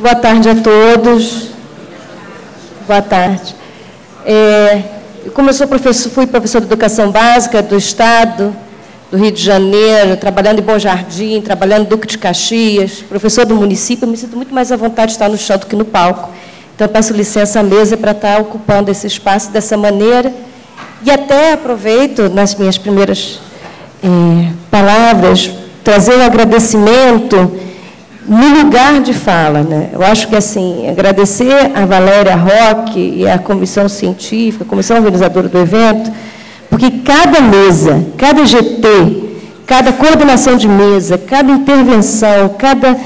Boa tarde a todos. Boa tarde. É, como eu sou professor, fui professor de educação básica do Estado do Rio de Janeiro, trabalhando em Bom Jardim, trabalhando em Duque de Caxias, professor do município, eu me sinto muito mais à vontade de estar no chão do que no palco. Então, peço licença à mesa para estar ocupando esse espaço dessa maneira. E até aproveito, nas minhas primeiras é, palavras, trazer um agradecimento no lugar de fala. Né? Eu acho que, assim, agradecer a Valéria Roque e a comissão científica, a comissão organizadora do evento, porque cada mesa, cada GT, cada coordenação de mesa, cada intervenção, cada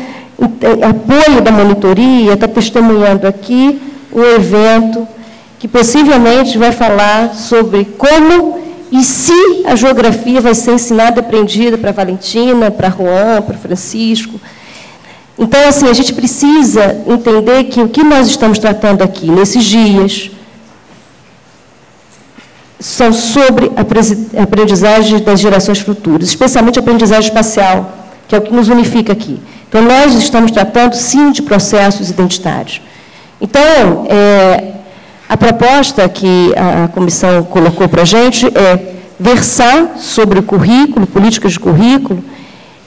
apoio da monitoria está testemunhando aqui um evento que possivelmente vai falar sobre como e se a geografia vai ser ensinada e aprendida para Valentina, para Juan, para Francisco. Então, assim, a gente precisa entender que o que nós estamos tratando aqui nesses dias são sobre a aprendizagem das gerações futuras, especialmente a aprendizagem espacial, que é o que nos unifica aqui. Então, nós estamos tratando, sim, de processos identitários. Então, é, a proposta que a comissão colocou para a gente é versar sobre o currículo, políticas de currículo,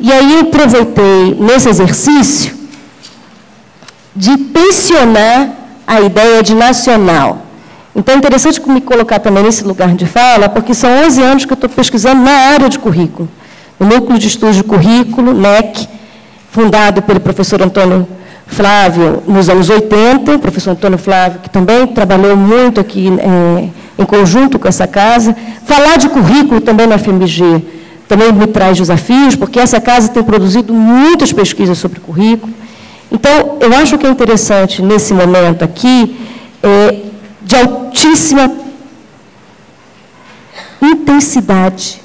e aí eu aproveitei nesse exercício de tensionar a ideia de nacional. Então, é interessante me colocar também nesse lugar de fala, porque são 11 anos que eu estou pesquisando na área de currículo. No Núcleo de Estudos de Currículo, NEC, fundado pelo professor Antônio Flávio nos anos 80, o professor Antônio Flávio, que também trabalhou muito aqui é, em conjunto com essa casa. Falar de currículo também na FMG também me traz desafios, porque essa casa tem produzido muitas pesquisas sobre currículo. Então, eu acho que é interessante, nesse momento aqui, é, de altíssima intensidade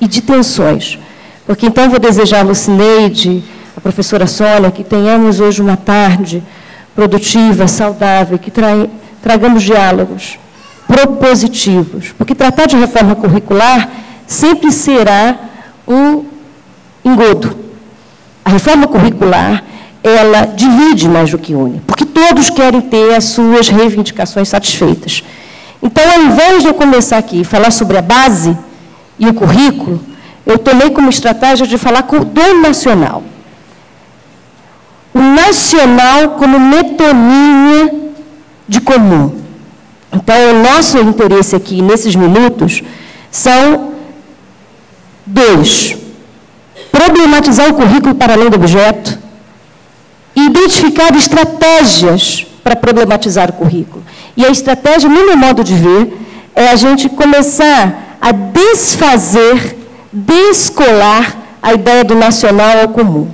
e de tensões. Porque então vou desejar a Lucineide, a professora Sônia, que tenhamos hoje uma tarde produtiva, saudável, que tra tragamos diálogos propositivos. Porque tratar de reforma curricular sempre será um engodo. A reforma curricular, ela divide mais do que une, porque todos querem ter as suas reivindicações satisfeitas. Então, ao invés de eu começar aqui e falar sobre a base e o currículo, eu tomei como estratégia de falar do nacional o nacional como metonímia de comum. Então, o nosso interesse aqui, nesses minutos, são dois. Problematizar o currículo para além do objeto e identificar estratégias para problematizar o currículo. E a estratégia, no meu modo de ver, é a gente começar a desfazer, descolar a ideia do nacional ao comum.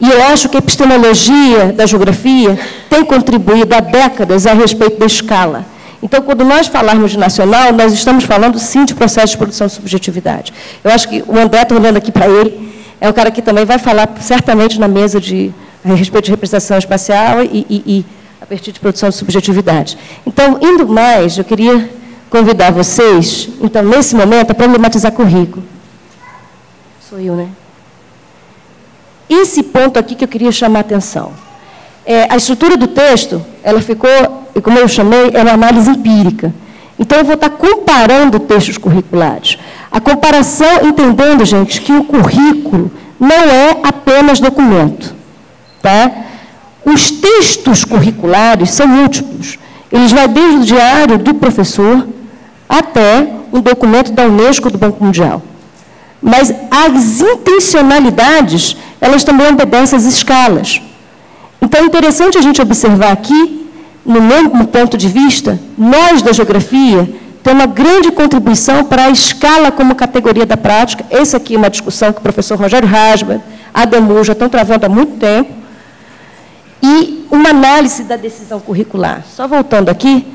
E eu acho que a epistemologia da geografia tem contribuído há décadas a respeito da escala. Então, quando nós falarmos de nacional, nós estamos falando, sim, de processo de produção de subjetividade. Eu acho que o André, olhando aqui para ele, é um cara que também vai falar, certamente, na mesa de, a respeito de representação espacial e, e, e a partir de produção de subjetividade. Então, indo mais, eu queria convidar vocês, então, nesse momento, a problematizar currículo. Sou eu, né? Esse ponto aqui que eu queria chamar a atenção. É, a estrutura do texto, ela ficou, e como eu chamei, é uma análise empírica. Então, eu vou estar comparando textos curriculares. A comparação, entendendo, gente, que o currículo não é apenas documento. Tá? Os textos curriculares são múltiplos. Eles vão desde o diário do professor até um documento da Unesco do Banco Mundial. Mas as intencionalidades, elas também obedecem às escalas. Então, é interessante a gente observar aqui, no meu ponto de vista, nós da geografia temos uma grande contribuição para a escala como categoria da prática. Essa aqui é uma discussão que o professor Rogério Rasba, Ademur já estão travando há muito tempo. E uma análise da decisão curricular. Só voltando aqui,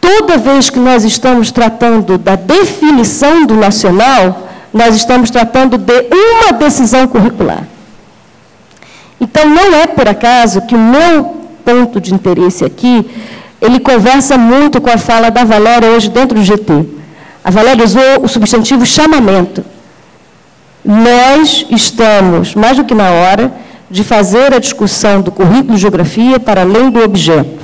toda vez que nós estamos tratando da definição do nacional, nós estamos tratando de uma decisão curricular. Então, não é por acaso que o meu ponto de interesse aqui, ele conversa muito com a fala da Valéria hoje dentro do GT. A Valéria usou o substantivo chamamento. nós estamos, mais do que na hora, de fazer a discussão do currículo de geografia para além do objeto.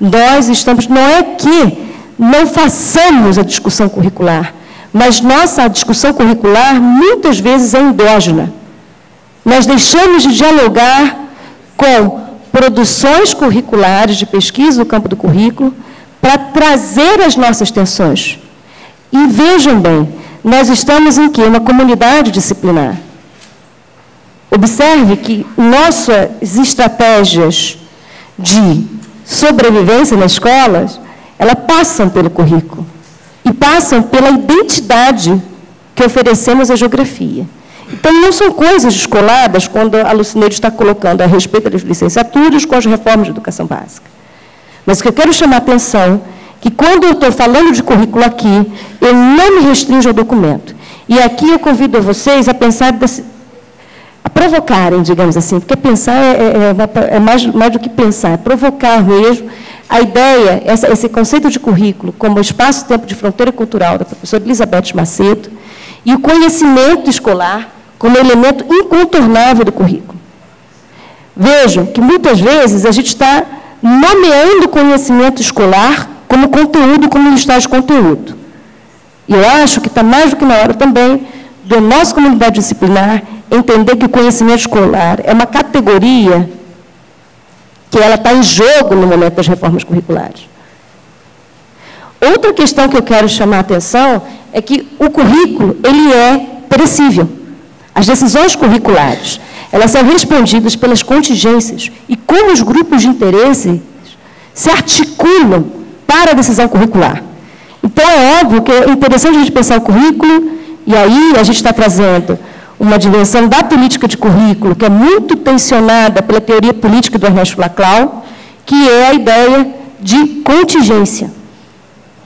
Nós estamos, não é que não façamos a discussão curricular, mas nossa discussão curricular muitas vezes é endógena. Nós deixamos de dialogar com produções curriculares de pesquisa no campo do currículo para trazer as nossas tensões. E vejam bem, nós estamos em quê? Uma comunidade disciplinar. Observe que nossas estratégias de sobrevivência nas escolas, elas passam pelo currículo e passam pela identidade que oferecemos à geografia. Então, não são coisas descoladas quando a Lucineide está colocando a respeito das licenciaturas com as reformas de educação básica. Mas o que eu quero chamar a atenção que quando eu estou falando de currículo aqui, eu não me restringo ao documento. E aqui eu convido vocês a pensar, a provocarem, digamos assim, porque pensar é, é, é, é mais, mais, do que pensar, é provocar mesmo a ideia, essa, esse conceito de currículo como espaço-tempo de fronteira cultural da professora Elizabeth Macedo, e o conhecimento escolar como elemento incontornável do currículo. Vejam que muitas vezes a gente está nomeando o conhecimento escolar como conteúdo, como listagem de conteúdo. E eu acho que está mais do que na hora também da nossa comunidade disciplinar entender que o conhecimento escolar é uma categoria que ela está em jogo no momento das reformas curriculares. Outra questão que eu quero chamar a atenção é que o currículo ele é perecível. As decisões curriculares elas são respondidas pelas contingências e como os grupos de interesse se articulam para a decisão curricular. Então, é óbvio que é interessante a gente pensar o currículo, e aí a gente está trazendo uma dimensão da política de currículo, que é muito tensionada pela teoria política do Ernesto Laclau, que é a ideia de contingência,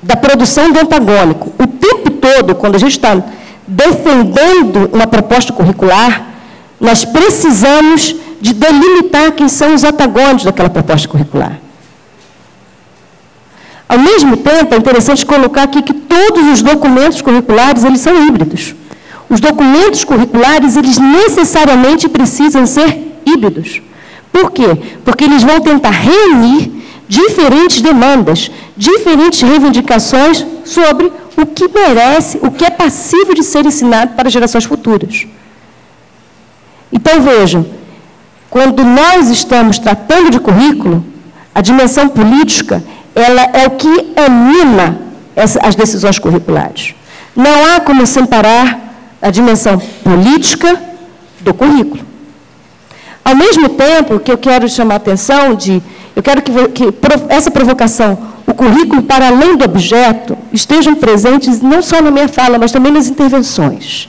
da produção do antagônico. O tempo todo, quando a gente está defendendo uma proposta curricular, nós precisamos de delimitar quem são os antagônicos daquela proposta curricular. Ao mesmo tempo, é interessante colocar aqui que todos os documentos curriculares, eles são híbridos. Os documentos curriculares, eles necessariamente precisam ser híbridos. Por quê? Porque eles vão tentar reunir diferentes demandas, diferentes reivindicações sobre o que merece, o que é passível de ser ensinado para gerações futuras. Então, vejam, quando nós estamos tratando de currículo, a dimensão política ela é o que anima as decisões curriculares. Não há como separar a dimensão política do currículo. Ao mesmo tempo que eu quero chamar a atenção de, eu quero que, que essa provocação, o currículo para além do objeto, estejam presentes não só na minha fala, mas também nas intervenções.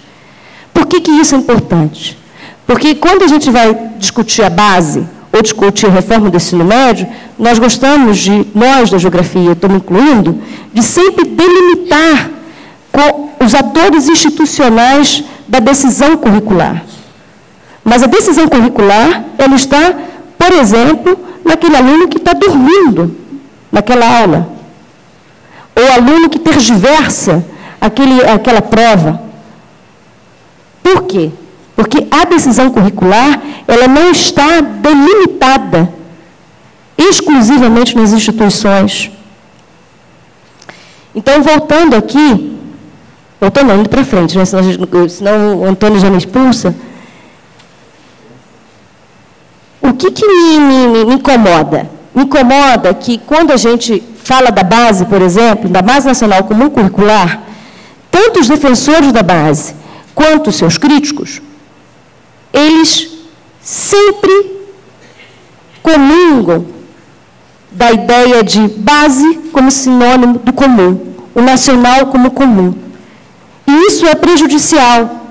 Por que, que isso é importante? Porque quando a gente vai discutir a base, ou discutir a reforma do ensino médio, nós gostamos de, nós da geografia, estou me incluindo, de sempre delimitar os atores institucionais da decisão curricular. Mas a decisão curricular, ela está, por exemplo, naquele aluno que está dormindo naquela aula. Ou aluno que tergiversa aquele, aquela prova. Por quê? Porque a decisão curricular, ela não está delimitada exclusivamente nas instituições. Então, voltando aqui, estou indo para frente, né? senão, senão, o Antônio já me expulsa. O que, que me, me, me incomoda? Incomoda que quando a gente fala da base, por exemplo, da Base Nacional Comum Curricular, tanto os defensores da base quanto os seus críticos eles sempre comungam da ideia de base como sinônimo do comum, o nacional como comum. E isso é prejudicial.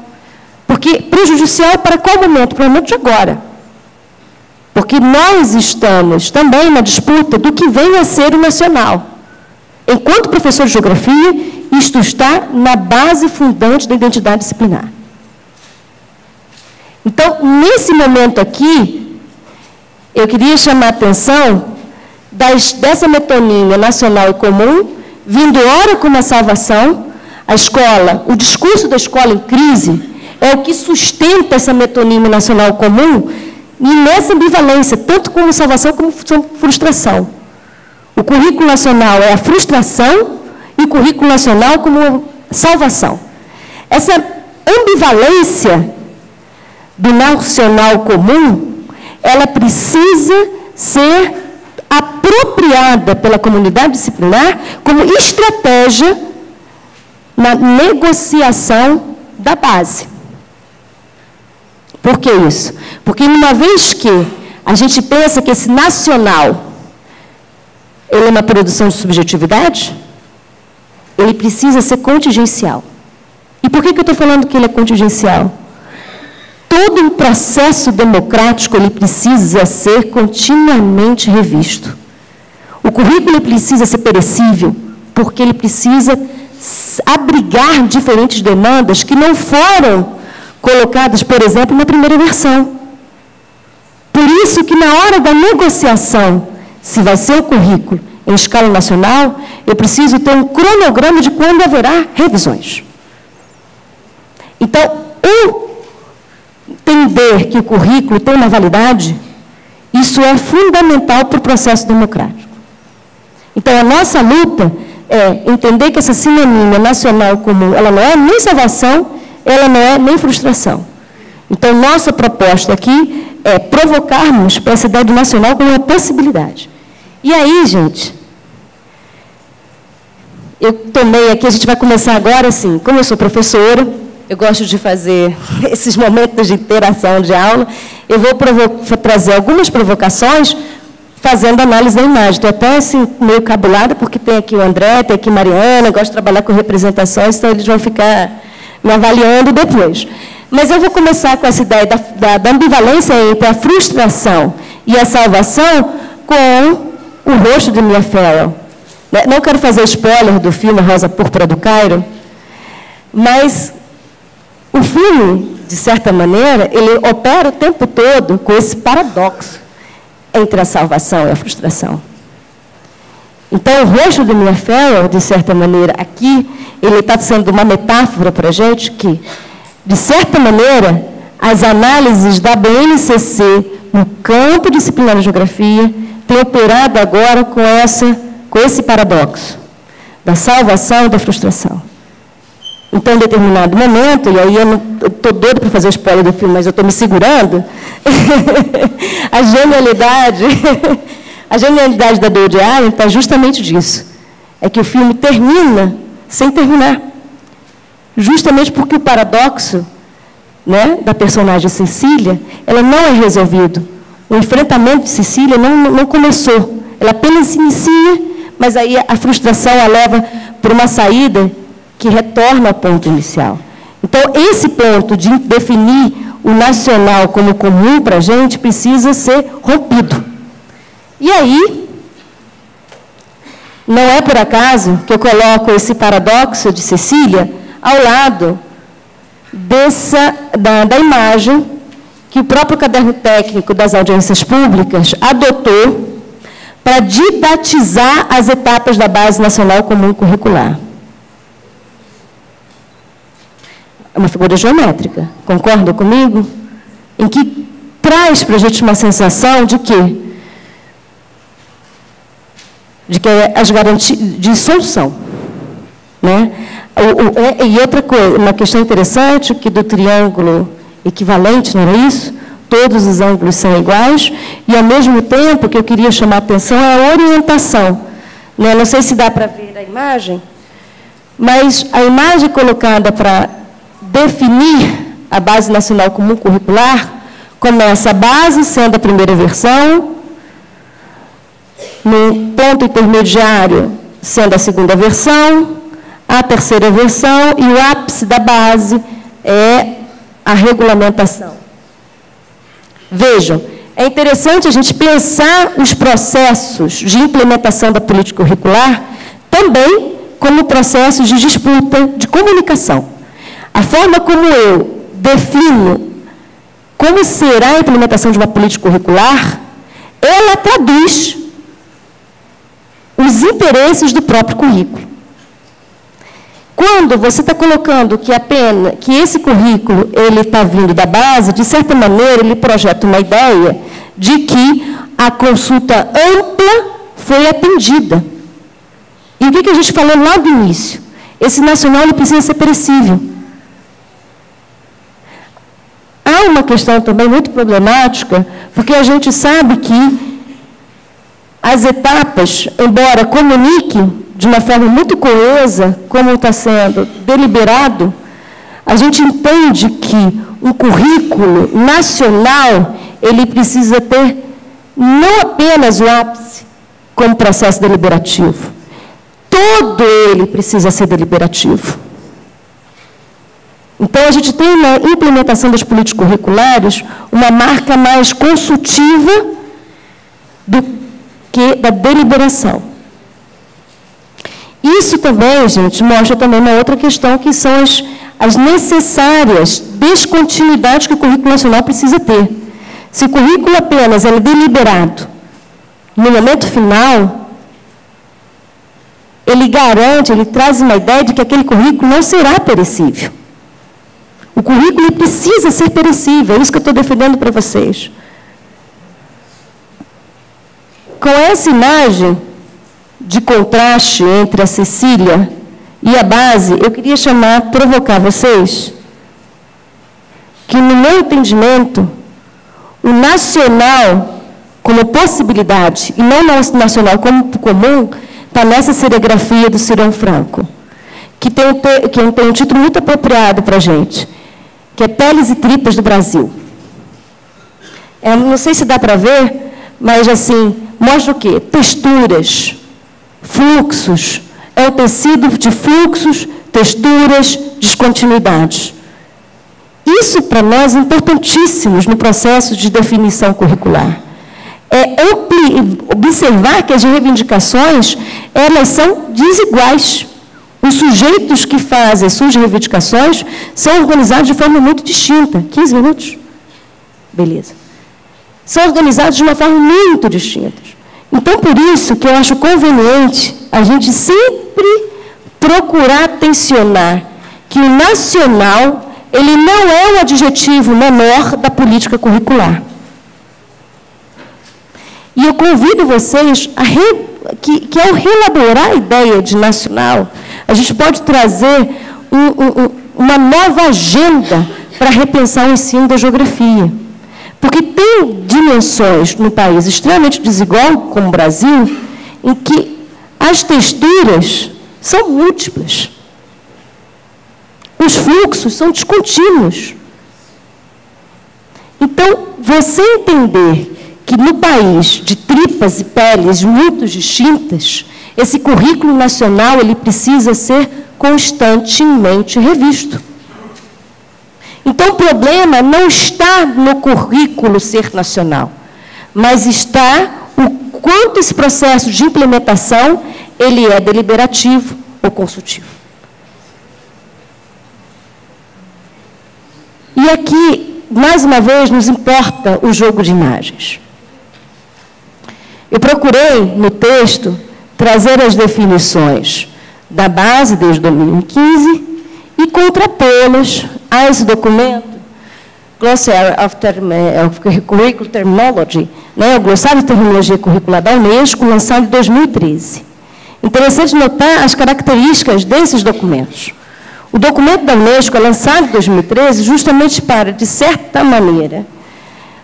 Porque prejudicial para qual momento? Para o momento de agora. Porque nós estamos também na disputa do que vem a ser o nacional. Enquanto professor de geografia, isto está na base fundante da identidade disciplinar. Então, nesse momento aqui, eu queria chamar a atenção das, dessa metonímia nacional e comum, vindo ora com uma salvação, a escola, o discurso da escola em crise, é o que sustenta essa metonímia nacional comum e nessa ambivalência, tanto como salvação como frustração. O currículo nacional é a frustração e o currículo nacional como salvação. Essa ambivalência do nacional comum, ela precisa ser apropriada pela comunidade disciplinar como estratégia na negociação da base. Por que isso? Porque uma vez que a gente pensa que esse nacional ele é uma produção de subjetividade, ele precisa ser contingencial. E por que, que eu estou falando que ele é contingencial? Todo um processo democrático ele precisa ser continuamente revisto. O currículo precisa ser perecível, porque ele precisa abrigar diferentes demandas que não foram colocadas, por exemplo, na primeira versão. Por isso que na hora da negociação, se vai ser o currículo em escala nacional, eu preciso ter um cronograma de quando haverá revisões. Então, o entender que o currículo tem uma validade, isso é fundamental para o processo democrático. Então, a nossa luta é entender que essa sinonímia nacional comum, ela não é nem salvação, ela não é nem frustração. Então, nossa proposta aqui é provocarmos para a cidade nacional como uma possibilidade. E aí, gente, eu tomei aqui, a gente vai começar agora, assim, como eu sou professora, eu gosto de fazer esses momentos de interação de aula, eu vou trazer algumas provocações fazendo análise da imagem. Estou até assim, meio cabulada, porque tem aqui o André, tem aqui a Mariana, gosto de trabalhar com representações, então eles vão ficar me avaliando depois. Mas eu vou começar com essa ideia da, da, da ambivalência entre a frustração e a salvação com o rosto de Mia Farrow. Né, não quero fazer spoiler do filme Rosa Púrpura do Cairo, mas o filme, de certa maneira, ele opera o tempo todo com esse paradoxo entre a salvação e a frustração. Então, o rosto de Mia Farrow, de certa maneira, aqui, ele está sendo uma metáfora para a gente que, de certa maneira, as análises da BNCC no campo disciplinar de geografia têm operado agora com, essa, com esse paradoxo da salvação e da frustração. Então, em determinado momento, e aí eu estou doido para fazer spoiler do filme, mas eu estou me segurando, a genialidade, a genialidade da Dode Allen está justamente disso. É que o filme termina sem terminar. Justamente porque o paradoxo né, da personagem Cecília, ela não é resolvido. O enfrentamento de Cecília não, não começou. Ela apenas inicia, mas aí a frustração a leva para uma saída que retorna ao ponto inicial. Então, esse ponto de definir o nacional como comum para a gente precisa ser rompido. E aí, não é por acaso que eu coloco esse paradoxo de Cecília ao lado dessa, da, da imagem que o próprio caderno técnico das audiências públicas adotou para didatizar as etapas da Base Nacional Comum Curricular. É uma figura geométrica, concorda comigo? Em que traz para a gente uma sensação de que de que é as garantias de solução, né? O, o, é, e outra coisa, uma questão interessante que do triângulo equivalente, não era isso? Todos os ângulos são iguais e ao mesmo tempo que eu queria chamar a atenção é a orientação. Né? Não sei se dá para ver a imagem, mas a imagem colocada para definir a Base Nacional Comum Curricular começa a base, sendo a primeira versão, no ponto intermediário, sendo a segunda versão, a terceira versão e o ápice da base é a regulamentação. Vejam, é interessante a gente pensar os processos de implementação da política curricular também como processos de disputa de comunicação. A forma como eu defino como será a implementação de uma política curricular, ela traduz os interesses do próprio currículo. Quando você está colocando que apenas que esse currículo ele está vindo da base, de certa maneira ele projeta uma ideia de que a consulta ampla foi atendida. E o que, que a gente falou lá do início? Esse nacional ele precisa ser perecível. Há uma questão também muito problemática, porque a gente sabe que as etapas, embora comuniquem de uma forma muito coesa, como está sendo deliberado, a gente entende que o currículo nacional ele precisa ter não apenas o ápice como processo deliberativo, todo ele precisa ser deliberativo. Então, a gente tem na implementação das políticas curriculares uma marca mais consultiva do que da deliberação. Isso também, gente, mostra também uma outra questão, que são as, as necessárias descontinuidades que o currículo nacional precisa ter. Se o currículo apenas é deliberado no momento final, ele garante, ele traz uma ideia de que aquele currículo não será perecível. O currículo precisa ser perecível, é isso que eu estou defendendo para vocês. Com essa imagem, de contraste entre a Cecília e a base, eu queria chamar, provocar vocês, que no meu entendimento, o nacional como possibilidade, e não o nacional como comum, está nessa serigrafia do Cirão Franco, que tem, que tem um título muito apropriado para a gente, que é Peles e Tripas do Brasil. É, não sei se dá para ver, mas assim, mostra o quê? Texturas, fluxos. É o tecido de fluxos, texturas, descontinuidades. Isso, para nós, é importantíssimo no processo de definição curricular. É observar que as reivindicações, elas são desiguais. Os sujeitos que fazem suas reivindicações são organizados de forma muito distinta. 15 minutos? Beleza. São organizados de uma forma muito distinta. Então, por isso que eu acho conveniente a gente sempre procurar tensionar que o nacional, ele não é o adjetivo menor da política curricular. E eu convido vocês a re, que, que ao relaborar a ideia de nacional, a gente pode trazer um, um, uma nova agenda para repensar o ensino da geografia. Porque tem dimensões no país extremamente desigual, como o Brasil, em que as texturas são múltiplas. Os fluxos são descontínuos. Então, você entender que no país de tripas e peles muito distintas, esse currículo nacional ele precisa ser constantemente revisto. Então, o problema não está no currículo ser nacional, mas está o quanto esse processo de implementação ele é deliberativo ou consultivo. E aqui, mais uma vez, nos importa o jogo de imagens. Eu procurei, no texto, trazer as definições da base desde 2015 e contrapô-las a esse documento, Glossary of, Term of Curricular Terminology, né, o Glossário de Terminologia Curricular da Unesco, lançado em 2013. Interessante notar as características desses documentos. O documento da Unesco é lançado em 2013 justamente para, de certa maneira,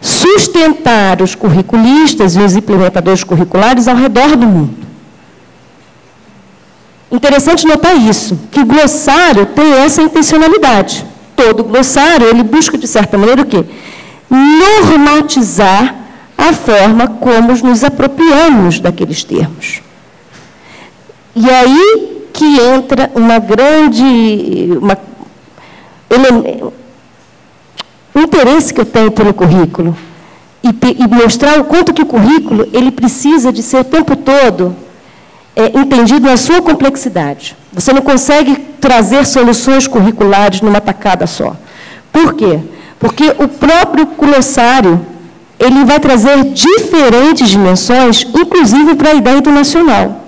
sustentar os curriculistas e os implementadores curriculares ao redor do mundo. Interessante notar isso, que o glossário tem essa intencionalidade todo glossário, ele busca, de certa maneira, o quê? Normatizar a forma como nos apropriamos daqueles termos. E aí que entra uma grande. Uma, ele, o interesse que eu tenho pelo currículo e, e, mostrar o quanto que o currículo ele precisa de ser o tempo todo é, entendido na sua complexidade. Você não consegue trazer soluções curriculares numa tacada só. Por quê? Porque o próprio glossário ele vai trazer diferentes dimensões, inclusive para a ideia internacional.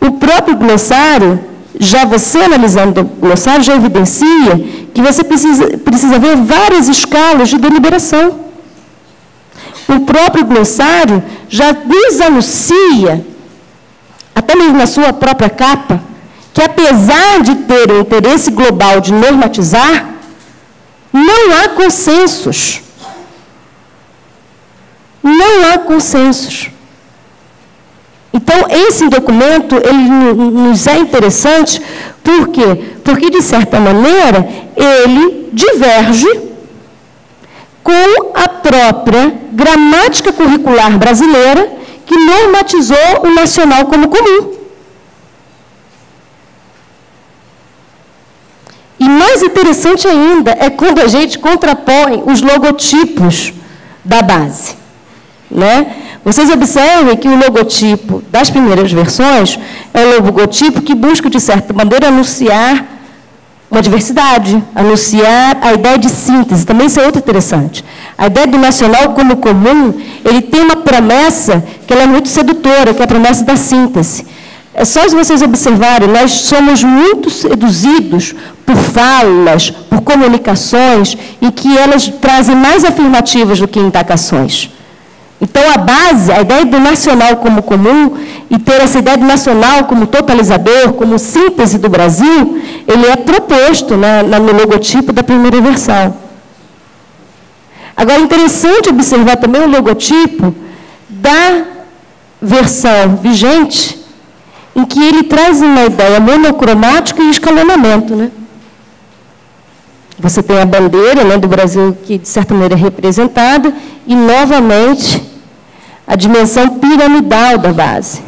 O próprio glossário já você analisando o glossário, já evidencia que você precisa, precisa ver várias escalas de deliberação. O próprio glossário já nos anuncia, até mesmo na sua própria capa, que apesar de ter o interesse global de normatizar, não há consensos. Não há consensos. Então, esse documento, ele nos é interessante, por quê? Porque, de certa maneira, ele diverge com a própria gramática curricular brasileira, que normatizou o nacional como comum. E mais interessante ainda é quando a gente contrapõe os logotipos da base. Né? Vocês observem que o logotipo das primeiras versões é o logotipo que busca, de certa maneira, anunciar uma diversidade, anunciar a ideia de síntese. Também isso é outro interessante. A ideia do nacional como comum, ele tem uma promessa que é muito sedutora, que é a promessa da síntese. É só se vocês observarem, nós somos muito seduzidos por falas, por comunicações, em que elas trazem mais afirmativas do que indagações. Então, a base, a ideia do nacional como comum, e ter essa ideia do nacional como totalizador, como síntese do Brasil, ele é proposto na, na, no logotipo da primeira versão. Agora, é interessante observar também o logotipo da versão vigente, em que ele traz uma ideia monocromática e escalonamento. Né? Você tem a bandeira né, do Brasil, que de certa maneira é representada, e, novamente, a dimensão piramidal da base.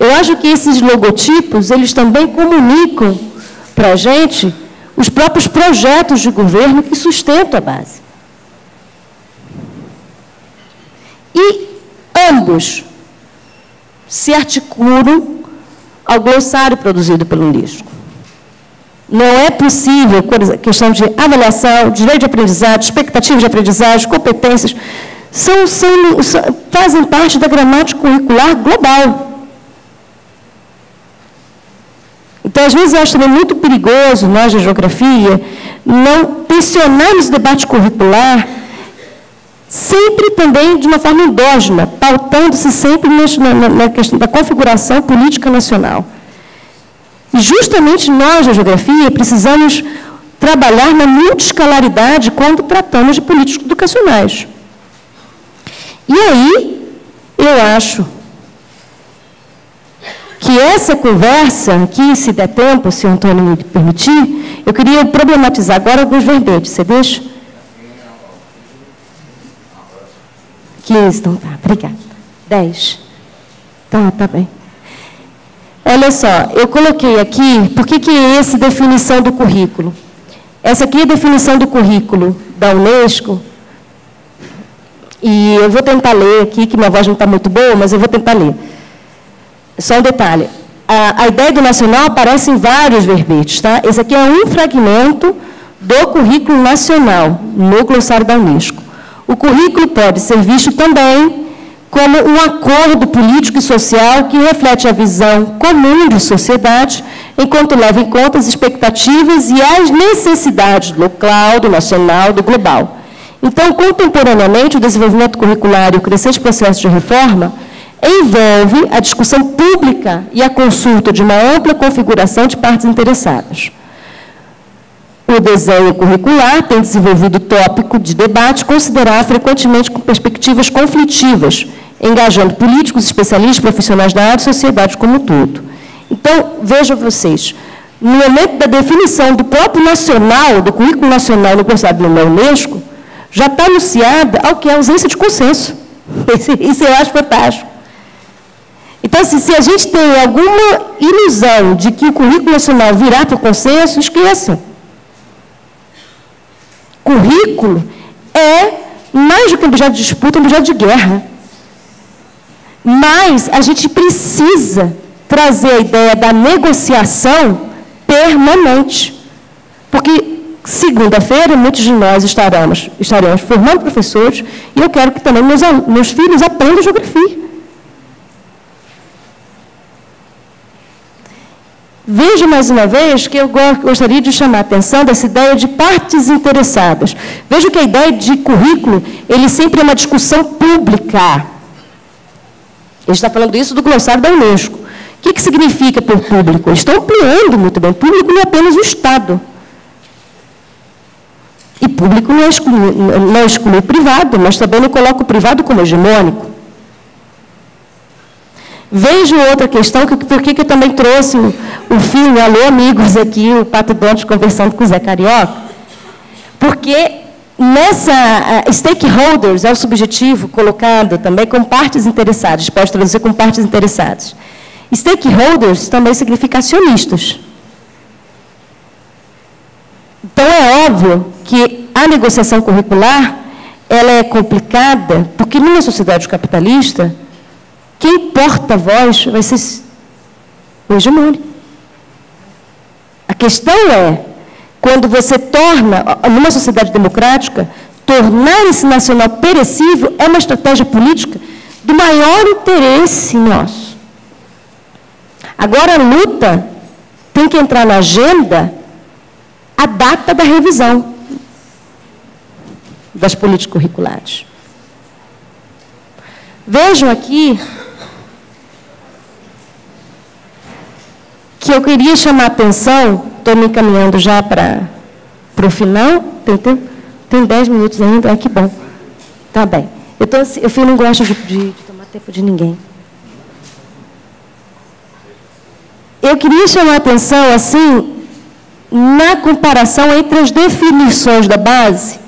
Eu acho que esses logotipos, eles também comunicam para a gente os próprios projetos de governo que sustentam a base. E ambos se articulam ao glossário produzido pelo Unesco. Não é possível, questão de avaliação, direito de aprendizado, expectativa de aprendizagem, competências, são, são, fazem parte da gramática curricular global. Então, às vezes, eu acho também muito perigoso, nós da geografia, não tensionarmos o debate curricular sempre também de uma forma endógena, pautando-se sempre na, na, na questão da configuração política nacional. E justamente nós, da geografia, precisamos trabalhar na multiscalaridade quando tratamos de políticas educacionais. E aí, eu acho que essa conversa, aqui, se der tempo, se o Antônio me permitir, eu queria problematizar agora alguns verbetes. Você deixa? 15, então tá, obrigada. 10. Tá, tá bem. Olha só, eu coloquei aqui, por que, que é essa definição do currículo? Essa aqui é a definição do currículo da Unesco, e eu vou tentar ler aqui, que minha voz não está muito boa, mas eu vou tentar ler. Só um detalhe. A, a ideia do nacional aparece em vários verbetes, tá? Esse aqui é um fragmento do currículo nacional, no glossário da Unesco. O currículo pode ser visto também como um acordo político e social que reflete a visão comum de sociedade, enquanto leva em conta as expectativas e as necessidades do local, do nacional, do global. Então, contemporaneamente, o desenvolvimento curricular e o crescente processo de reforma envolve a discussão pública e a consulta de uma ampla configuração de partes interessadas. O desenho curricular tem desenvolvido tópico de debate considerado frequentemente com perspectivas conflitivas, engajando políticos, especialistas, profissionais da área e sociedade como um todo. Então, vejam vocês, no momento da definição do próprio nacional, do currículo nacional no cursado da Unesco, já está anunciada ao que é a ausência de consenso. Isso eu acho fantástico. Então, assim, se a gente tem alguma ilusão de que o currículo nacional virá para o consenso, esqueçam. Currículo é mais do que um objeto de disputa, um objeto de guerra. Mas a gente precisa trazer a ideia da negociação permanente. Porque segunda-feira muitos de nós estaremos, estaremos formando professores e eu quero que também meus, meus filhos aprendam geografia. Veja mais uma vez que eu gostaria de chamar a atenção dessa ideia de partes interessadas. Veja que a ideia de currículo, ele sempre é uma discussão pública. Ele está falando isso do glossário da Unesco. O que, que significa por público? Eles estão ampliando muito bem. Público não é apenas o Estado. E público não exclui, não exclui privado, mas também não coloca o privado como hegemônico. Vejo outra questão, que, por que eu também trouxe o, o filme Alô Amigos aqui, o Pato Dontes conversando com o Zé Carioca, porque nessa uh, stakeholders é o subjetivo colocado também com partes interessadas, pode traduzir com partes interessadas. Stakeholders também significa acionistas. Então é óbvio que a negociação curricular ela é complicada, porque numa sociedade capitalista quem porta-voz vai ser o hegemônico. A questão é, quando você torna, numa sociedade democrática, tornar esse nacional perecível é uma estratégia política do maior interesse nosso. Agora a luta tem que entrar na agenda a data da revisão das políticas curriculares. Vejam aqui que eu queria chamar a atenção, estou me encaminhando já para, o final, tem tempo? Tem dez minutos ainda? Que bom. Tá bem. Eu, tô, eu não gosto de, de, de tomar tempo de ninguém. Eu queria chamar a atenção, assim, na comparação entre as definições da base,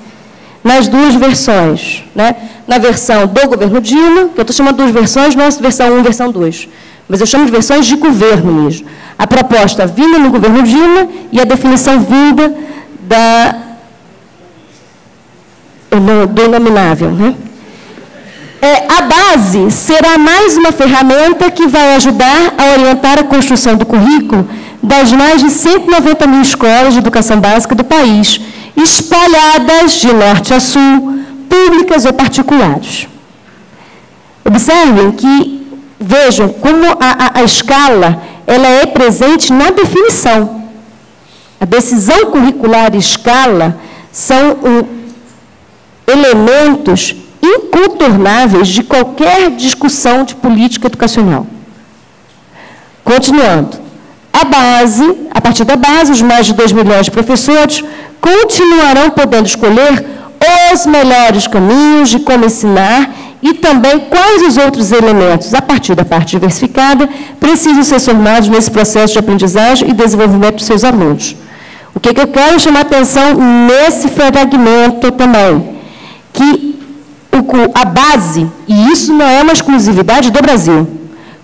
nas duas versões. Né? Na versão do governo Dilma, que eu estou chamando duas versões, não é versão 1 e versão 2, mas eu chamo de versões de governo mesmo a proposta vinda no governo Dilma e a definição vinda da, do inominável. Né? É, a base será mais uma ferramenta que vai ajudar a orientar a construção do currículo das mais de 190 mil escolas de educação básica do país, espalhadas de norte a sul, públicas ou particulares. Observem que, vejam como a, a, a escala ela é presente na definição. A decisão curricular e escala são um, elementos incontornáveis de qualquer discussão de política educacional. Continuando. A base, a partir da base, os mais de 2 milhões de professores continuarão podendo escolher os melhores caminhos de como ensinar e também quais os outros elementos, a partir da parte diversificada, precisam ser somados nesse processo de aprendizagem e desenvolvimento dos seus alunos. O que, que eu quero chamar atenção nesse fragmento também? Que a base, e isso não é uma exclusividade do Brasil,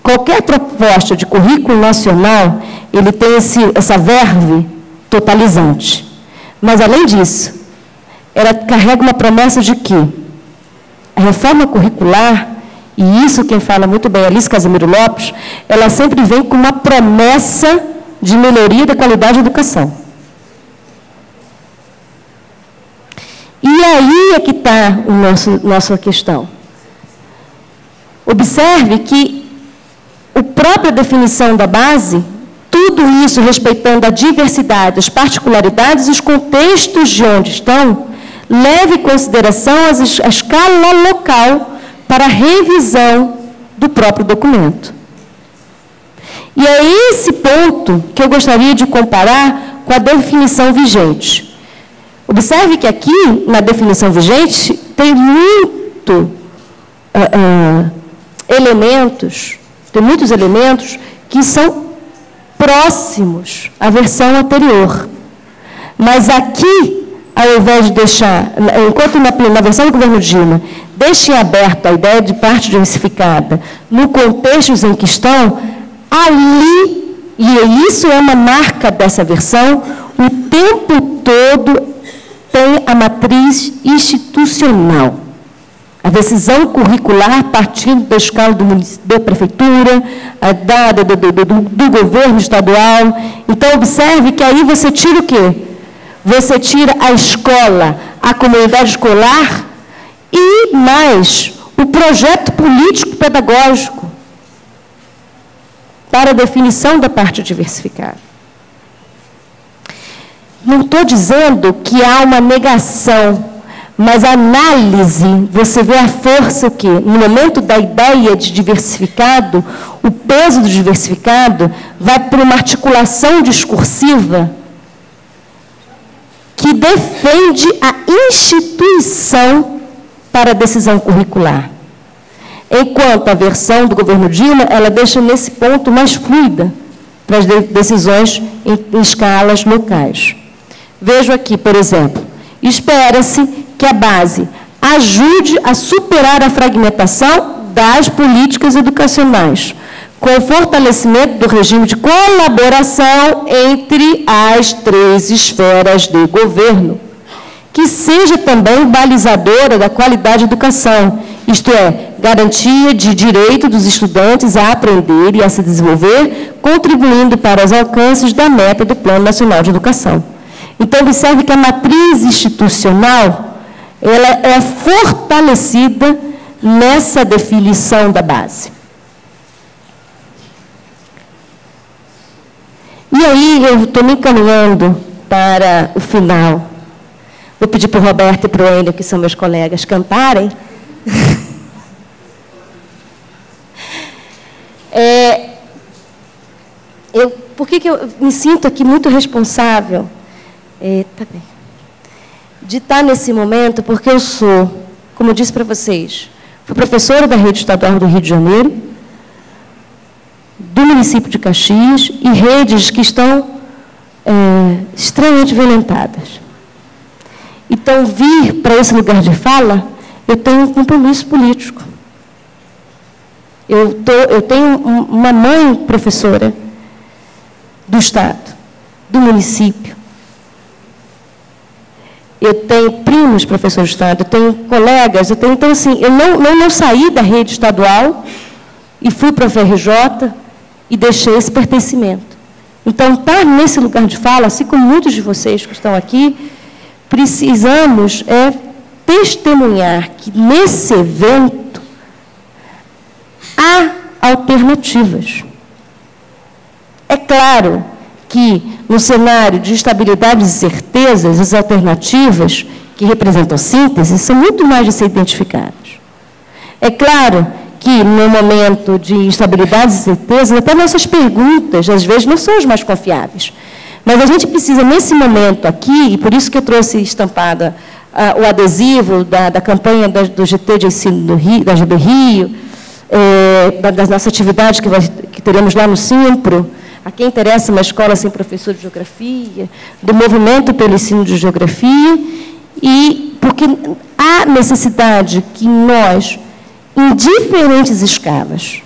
qualquer proposta de currículo nacional, ele tem esse, essa verve totalizante. Mas, além disso, ela carrega uma promessa de que a reforma curricular, e isso quem fala muito bem, Alice Casimiro Lopes, ela sempre vem com uma promessa de melhoria da qualidade da educação. E aí é que está a nosso, nossa questão. Observe que a própria definição da base, tudo isso respeitando a diversidade, as particularidades os contextos de onde estão, leve em consideração a escala local para revisão do próprio documento. E é esse ponto que eu gostaria de comparar com a definição vigente. Observe que aqui, na definição vigente, tem muito uh, uh, elementos, tem muitos elementos que são próximos à versão anterior. Mas aqui ao invés de deixar, enquanto na, na versão do governo Dilma, deixem aberto a ideia de parte diversificada no contextos em que estão, ali, e isso é uma marca dessa versão, o tempo todo tem a matriz institucional. A decisão curricular partindo da escala do da prefeitura, da, do, do, do, do governo estadual. Então, observe que aí você tira o quê? Você tira a escola, a comunidade escolar e mais o projeto político-pedagógico para a definição da parte diversificada. não estou dizendo que há uma negação, mas a análise, você vê a força que, no momento da ideia de diversificado, o peso do diversificado vai para uma articulação discursiva que defende a instituição para a decisão curricular. Enquanto a versão do governo Dilma, ela deixa nesse ponto mais fluida para as decisões em, em escalas locais. Vejo aqui, por exemplo, espera-se que a base ajude a superar a fragmentação das políticas educacionais, com o fortalecimento do regime de colaboração entre as três esferas de governo, que seja também balizadora da qualidade da educação, isto é, garantia de direito dos estudantes a aprender e a se desenvolver, contribuindo para os alcances da meta do Plano Nacional de Educação. Então, observe que a matriz institucional ela é fortalecida nessa definição da base. E aí, eu estou me encaminhando para o final. Vou pedir para o Roberto e para o Enio, que são meus colegas, cantarem. É, eu, por que, que eu me sinto aqui muito responsável é, tá bem, de estar nesse momento? Porque eu sou, como eu disse para vocês, fui professora da rede estadual do Rio de Janeiro, município de Caxias e redes que estão é, extremamente violentadas. Então, vir para esse lugar de fala, eu tenho um compromisso político. Eu, tô, eu tenho uma mãe professora do Estado, do município. Eu tenho primos professores de Estado, eu tenho colegas, eu tenho, então assim, eu não, não, não saí da rede estadual e fui para a FRJ e deixei esse pertencimento. Então, estar nesse lugar de fala, assim como muitos de vocês que estão aqui, precisamos é testemunhar que nesse evento há alternativas. É claro que, no cenário de estabilidade e certezas, as alternativas, que representam síntese, são muito mais de ser identificadas. É claro que, no momento de instabilidade e certezas, até nossas perguntas, às vezes, não são as mais confiáveis. Mas a gente precisa, nesse momento aqui, e por isso que eu trouxe estampada uh, o adesivo da, da campanha da, do GT de ensino do Rio, da GB Rio, é, das nossas atividades que, vai, que teremos lá no Simpro, a quem interessa uma escola sem professor de geografia, do movimento pelo ensino de geografia, e porque há necessidade que nós, em diferentes escalas,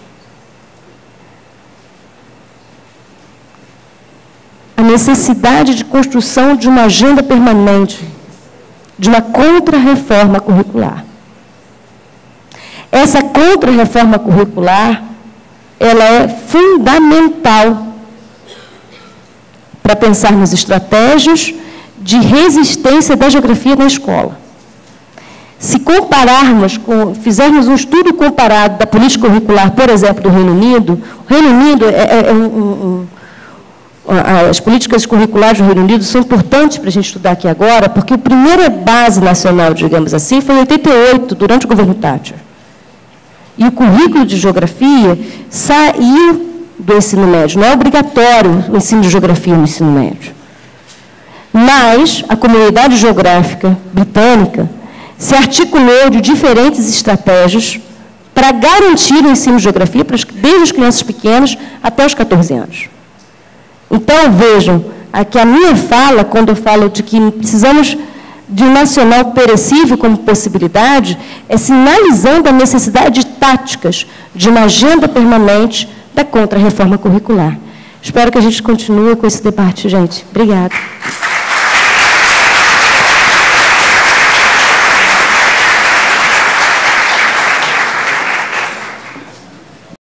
a necessidade de construção de uma agenda permanente, de uma contra-reforma curricular. Essa contra-reforma curricular, ela é fundamental para pensarmos estratégias de resistência da geografia na escola. Compararmos, com, fizermos um estudo comparado da política curricular, por exemplo, do Reino Unido, o Reino Unido é, é, é um, um, um, as políticas curriculares do Reino Unido são importantes para a gente estudar aqui agora, porque a primeira base nacional, digamos assim, foi em 88, durante o governo Thatcher. E o currículo de geografia saiu do ensino médio. Não é obrigatório o ensino de geografia no ensino médio. Mas a comunidade geográfica britânica se articulou de diferentes estratégias para garantir o ensino de geografia desde as crianças pequenas até os 14 anos. Então, vejam, aqui a minha fala, quando eu falo de que precisamos de um nacional perecível como possibilidade, é sinalizando a necessidade de táticas de uma agenda permanente da contra-reforma curricular. Espero que a gente continue com esse debate, gente. Obrigada.